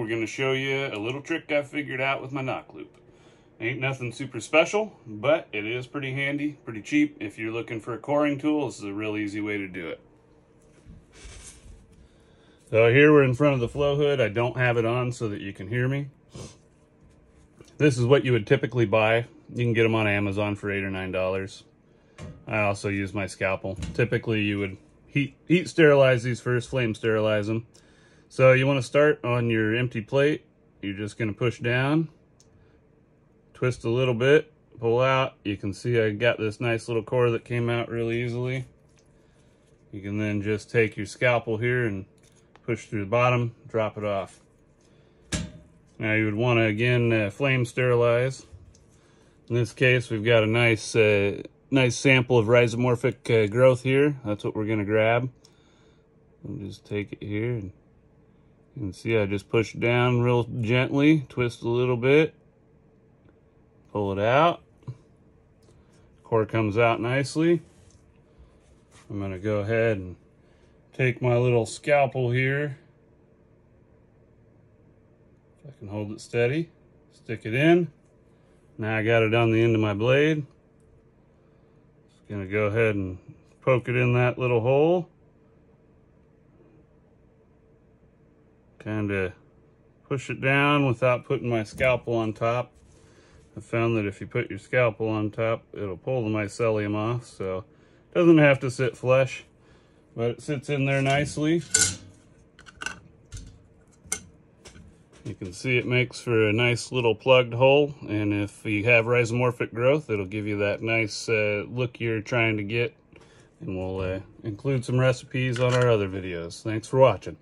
we're going to show you a little trick I figured out with my knock loop. Ain't nothing super special, but it is pretty handy, pretty cheap. If you're looking for a coring tool, this is a real easy way to do it. So here we're in front of the flow hood. I don't have it on so that you can hear me. This is what you would typically buy. You can get them on Amazon for 8 or $9. I also use my scalpel. Typically you would heat, heat sterilize these first, flame sterilize them. So you want to start on your empty plate. You're just going to push down, twist a little bit, pull out. You can see I got this nice little core that came out really easily. You can then just take your scalpel here and push through the bottom, drop it off. Now you would want to again uh, flame sterilize. In this case, we've got a nice uh, nice sample of rhizomorphic uh, growth here. That's what we're going to grab. Just take it here and you can see I just push down real gently, twist a little bit, pull it out. Core comes out nicely. I'm to go ahead and take my little scalpel here. If I can hold it steady, stick it in. Now I got it on the end of my blade. Just gonna go ahead and poke it in that little hole. Kind of push it down without putting my scalpel on top. I found that if you put your scalpel on top, it'll pull the mycelium off, so it doesn't have to sit flush, but it sits in there nicely. You can see it makes for a nice little plugged hole, and if you have rhizomorphic growth, it'll give you that nice uh, look you're trying to get, and we'll uh, include some recipes on our other videos. Thanks for watching.